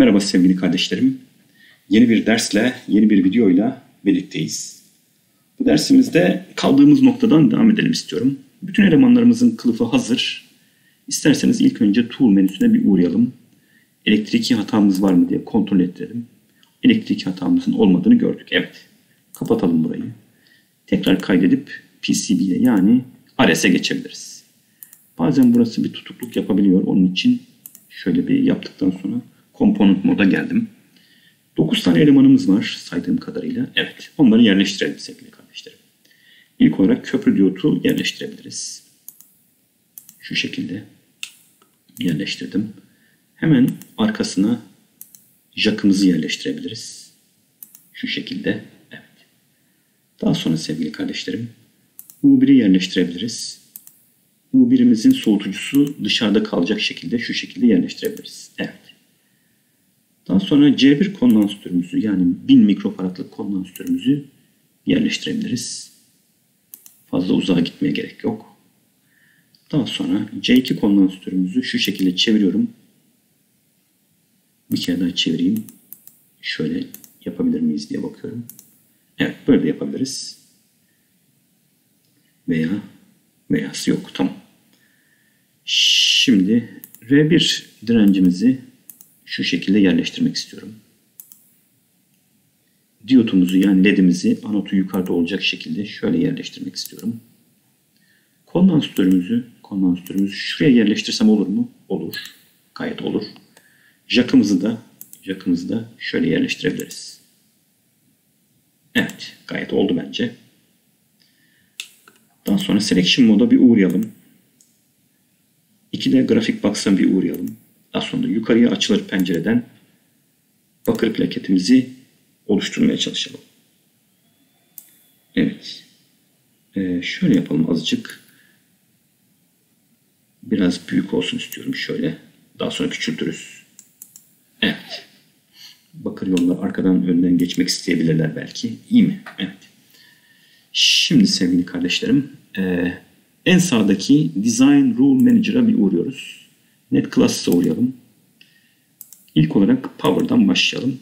Merhaba sevgili kardeşlerim. Yeni bir dersle, yeni bir videoyla birlikteyiz. Bu dersimizde kaldığımız noktadan devam edelim istiyorum. Bütün elemanlarımızın kılıfı hazır. İsterseniz ilk önce Tool menüsüne bir uğrayalım. Elektriki hatamız var mı diye kontrol edelim. Elektriki hatamızın olmadığını gördük. Evet. Kapatalım burayı. Tekrar kaydedip PCB'ye yani Ares'e geçebiliriz. Bazen burası bir tutukluk yapabiliyor. Onun için şöyle bir yaptıktan sonra Component moda geldim. 9 tane elemanımız var saydığım kadarıyla. Evet onları yerleştirelim sevgili kardeşlerim. İlk olarak köprü diyotu yerleştirebiliriz. Şu şekilde yerleştirdim. Hemen arkasına jackımızı yerleştirebiliriz. Şu şekilde. Evet. Daha sonra sevgili kardeşlerim U1'i yerleştirebiliriz. U1'imizin soğutucusu dışarıda kalacak şekilde şu şekilde yerleştirebiliriz. Evet. Daha sonra C1 kondansatörümüzü yani 1000 mikrofaradlık kondansatörümüzü yerleştirebiliriz. Fazla uzağa gitmeye gerek yok. Daha sonra C2 kondansatörümüzü şu şekilde çeviriyorum. Bir kere daha çevireyim. Şöyle yapabilir miyiz diye bakıyorum. Evet böyle de yapabiliriz. Veya veyası yok. Tamam. Şimdi R1 direncimizi şu şekilde yerleştirmek istiyorum. Diyotumuzu yani ledimizi anotu yukarıda olacak şekilde şöyle yerleştirmek istiyorum. Kondansatörümüzü, kondansatörümüzü şuraya yerleştirsem olur mu? Olur. Gayet olur. Jackımızı da, jackımızı da şöyle yerleştirebiliriz. Evet, gayet oldu bence. Daha sonra selection moda bir uğrayalım. İki de grafik box'a bir uğrayalım. Daha sonra yukarıya açılır pencereden bakır plaketimizi oluşturmaya çalışalım. Evet. Ee, şöyle yapalım azıcık. Biraz büyük olsun istiyorum şöyle. Daha sonra küçültürüz. Evet. Bakır yollar arkadan önden geçmek isteyebilirler belki. İyi mi? Evet. Şimdi sevgili kardeşlerim e, en sağdaki Design Rule Manager'a bir uğruyoruz. Net Class'a uğrayalım. İlk olarak Power'dan başlayalım.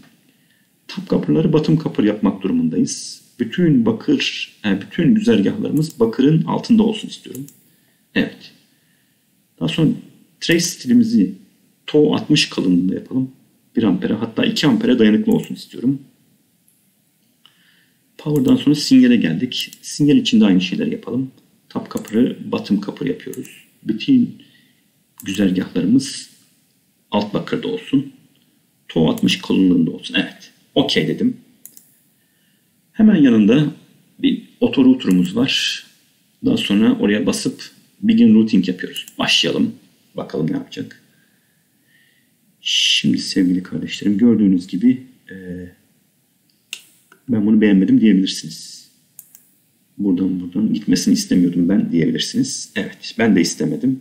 Top kapırları bottom kapır yapmak durumundayız. Bütün bakır, yani bütün güzergahlarımız bakırın altında olsun istiyorum. Evet. Daha sonra trace stilimizi TOW 60 kalınlığında yapalım. 1 ampere hatta 2 ampere dayanıklı olsun istiyorum. Power'dan sonra sinyale geldik. Sinyal için de aynı şeyler yapalım. Top kapırı bottom kapır yapıyoruz. Bütün güzergahlarımız alt bakırda olsun. TOW 60 kalınlığında olsun. Evet. Okey dedim. Hemen yanında bir otorouter'umuz var. Daha sonra oraya basıp begin routing yapıyoruz. Başlayalım. Bakalım ne yapacak. Şimdi sevgili kardeşlerim gördüğünüz gibi e, ben bunu beğenmedim diyebilirsiniz. Buradan buradan gitmesini istemiyordum ben diyebilirsiniz. Evet ben de istemedim.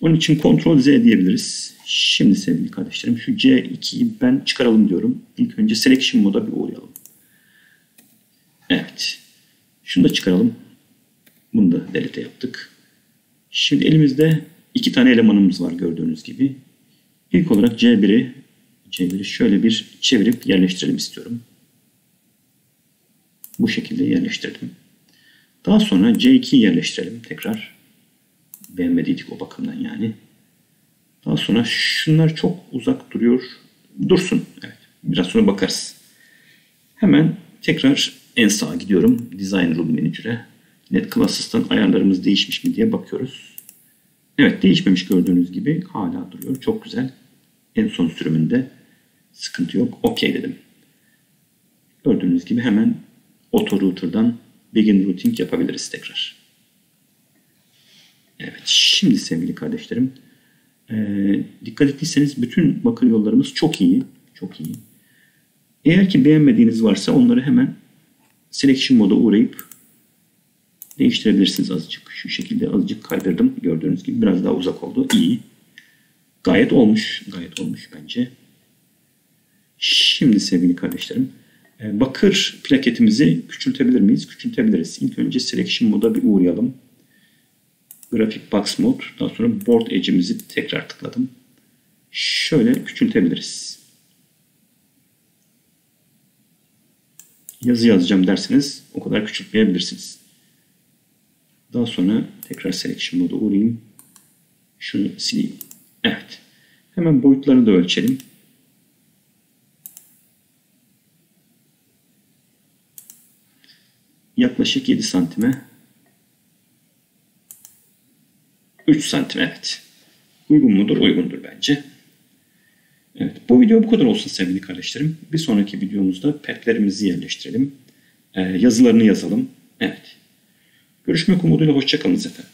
Onun için Ctrl Z diyebiliriz. Şimdi sevgili kardeşlerim şu C2'yi ben çıkaralım diyorum. İlk önce Selection moda bir uğrayalım. Evet. Şunu da çıkaralım. Bunu da delete yaptık. Şimdi elimizde iki tane elemanımız var gördüğünüz gibi. İlk olarak C1'i C1'i şöyle bir çevirip yerleştirelim istiyorum. Bu şekilde yerleştirdim. Daha sonra C2'yi yerleştirelim tekrar beğenmediydik o bakımdan yani. Daha sonra şunlar çok uzak duruyor. Dursun. Evet. Biraz sonra bakarız. Hemen tekrar en sağa gidiyorum. Design Rule Manager'e. Net Classes'tan ayarlarımız değişmiş mi diye bakıyoruz. Evet değişmemiş gördüğünüz gibi. Hala duruyor. Çok güzel. En son sürümünde sıkıntı yok. OK dedim. Gördüğünüz gibi hemen auto router'dan begin routing yapabiliriz tekrar. Evet, şimdi sevgili kardeşlerim, e, dikkat ettiyseniz bütün bakır yollarımız çok iyi, çok iyi. Eğer ki beğenmediğiniz varsa onları hemen selection moda uğrayıp değiştirebilirsiniz azıcık. Şu şekilde azıcık kaydırdım. Gördüğünüz gibi biraz daha uzak oldu. İyi. Gayet olmuş. Gayet olmuş bence. Şimdi sevgili kardeşlerim, bakır plaketimizi küçültebilir miyiz? Küçültebiliriz. İlk önce selection moda bir uğrayalım. Grafik Box Mode. Daha sonra Board Edge'imizi tekrar tıkladım. şöyle küçültebiliriz. Yazı yazacağım derseniz o kadar küçültmeyebilirsiniz. Daha sonra tekrar selection modu uğrayayım. Şunu sileyim. Evet. Hemen boyutlarını da ölçelim. Yaklaşık 7 santime 3 santim evet. Uygun mudur? Uygundur bence. Evet, bu video bu kadar olsun sevgili kardeşlerim. Bir sonraki videomuzda petlerimizi yerleştirelim. Ee, yazılarını yazalım. Evet. Görüşmek umuduyla hoşçakalın efendim.